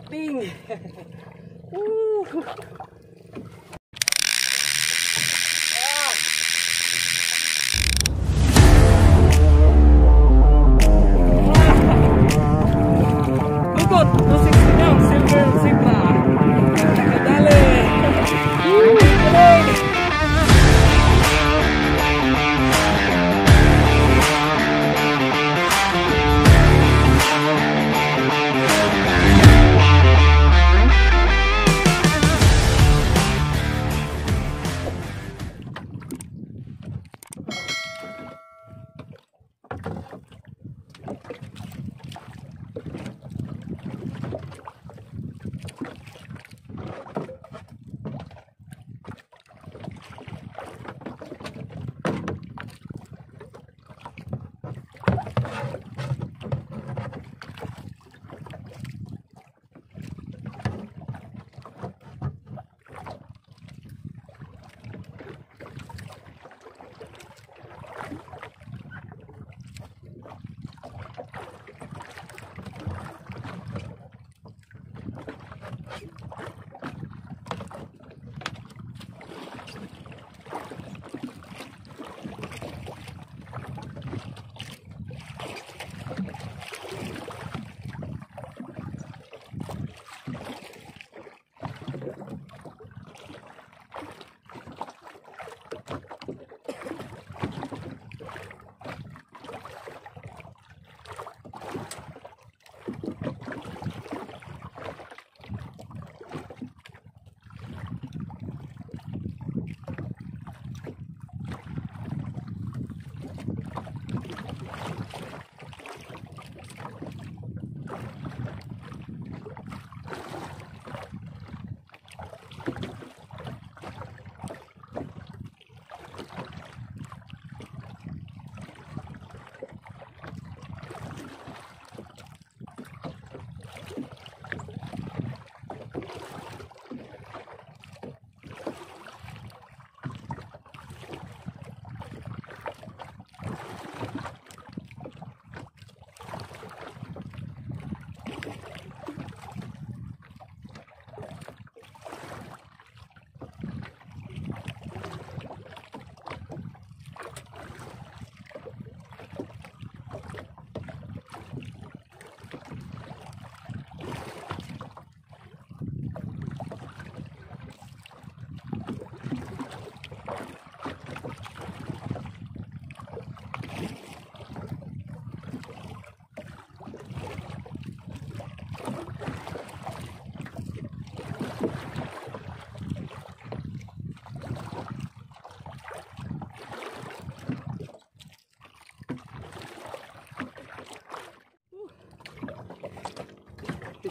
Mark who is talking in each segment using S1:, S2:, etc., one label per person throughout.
S1: Pating! Woo!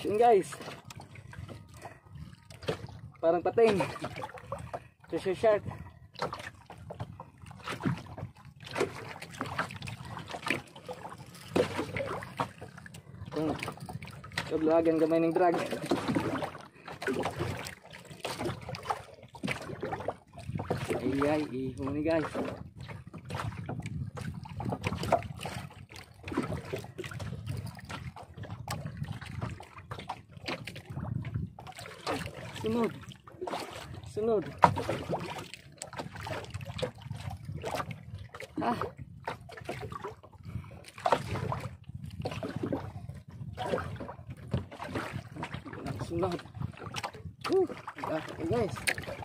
S1: Fishing guys. Parang pating. Treasure shark. Kung kablagan gamay ng drag. Ay ay, ihuni guys. Sunod. Sunod. Ah. Sunod. Woo. Ah, okay guys.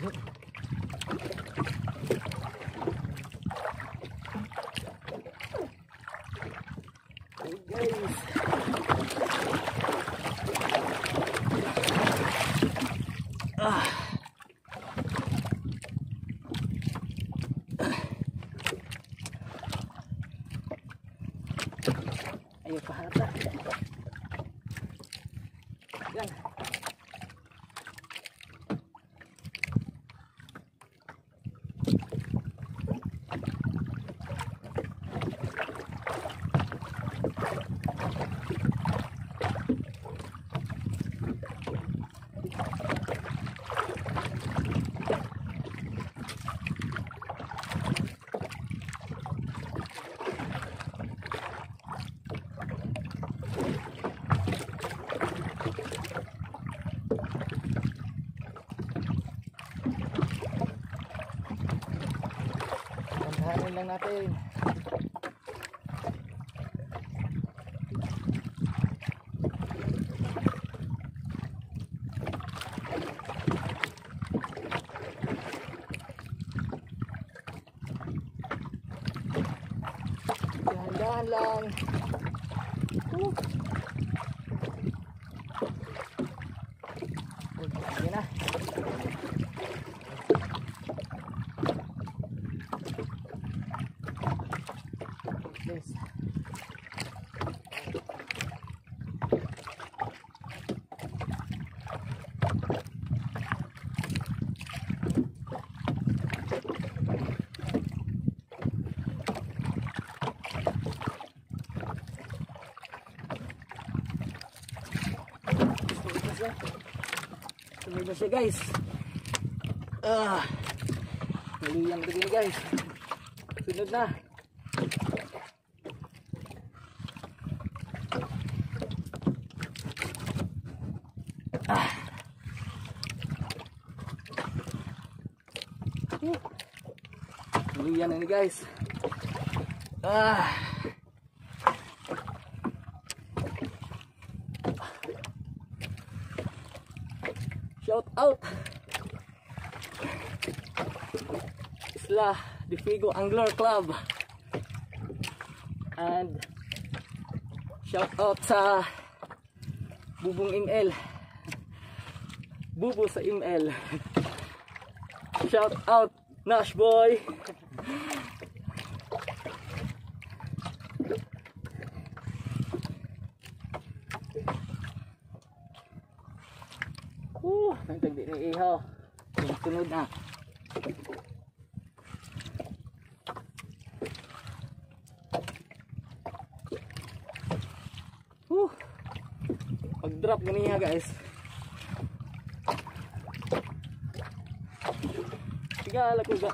S1: Hey guys. Ah. Ayaw pa hata. Yan. Lang natin. Dahan-dahan lang. Uh. Sige na. Yes. Sunod na siya. Sunod na siya guys. Ah. Maluyang din guys. Sunod na. Luyan na ni guys. Ah. Shout out. Isla de Figo Angler Club. And shout out sa Bubong ML. Bubo sa ML. Shout out Nash boy. Uh, ihaw. Yung Sunod na. Uh, pag-drop ganiya guys. Tigala ko ga.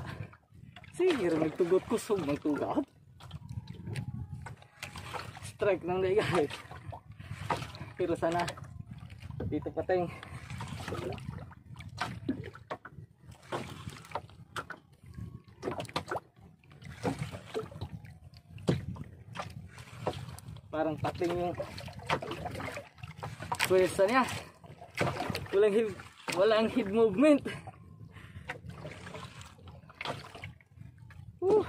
S1: Sige, nagtugot ko sug magtugot. Strike nang guys. Pero sana dito pateng. Parang pating yung pwersa niya. Walang head, walang head movement. Uh.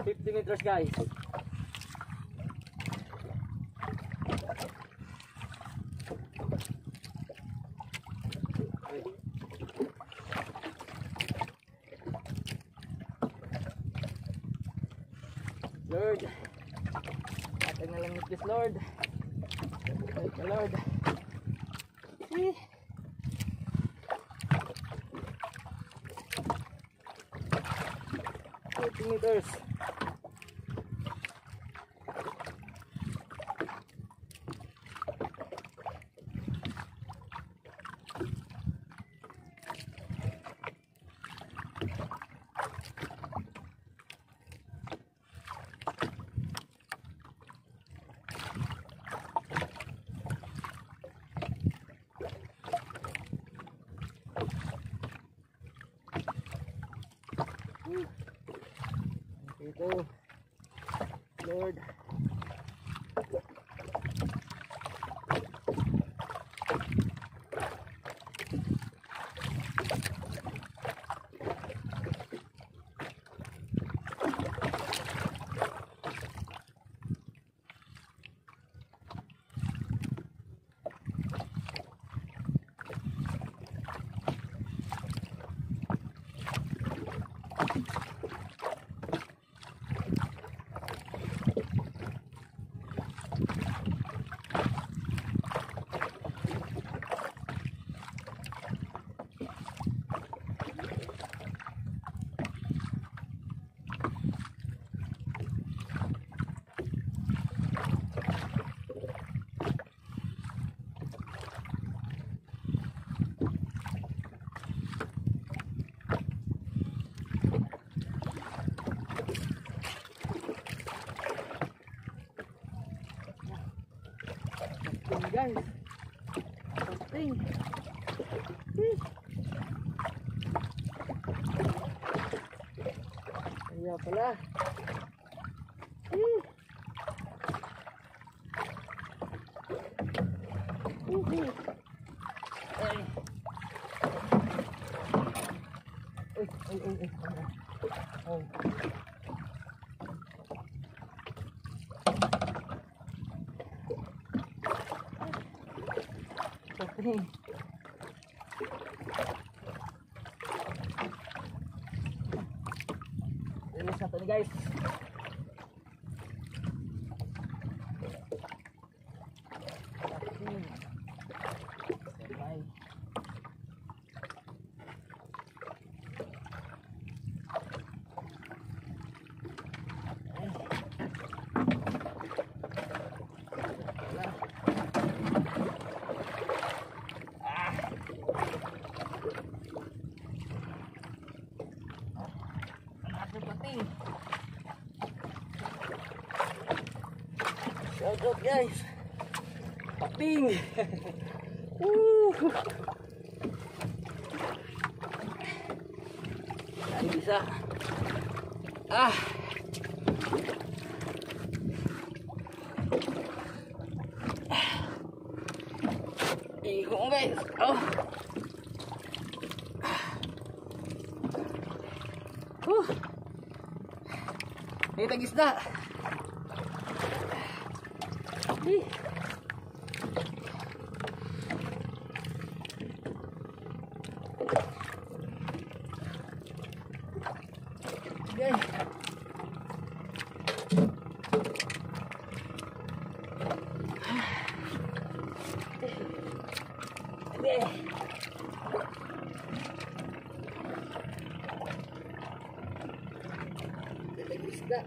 S1: Fifty meters guys. Lord. Atag na lang please Lord. You Lord. Eh. Meters. Woo. Oh. Guys. Something. Eh. Kaya pala. Na to guys. Guys. Pating. Woo. Ay, bisa. Ah. Ihong guys. Oh. Huh. May tag-isda. Eh. Okay. Okay. Tag-isda.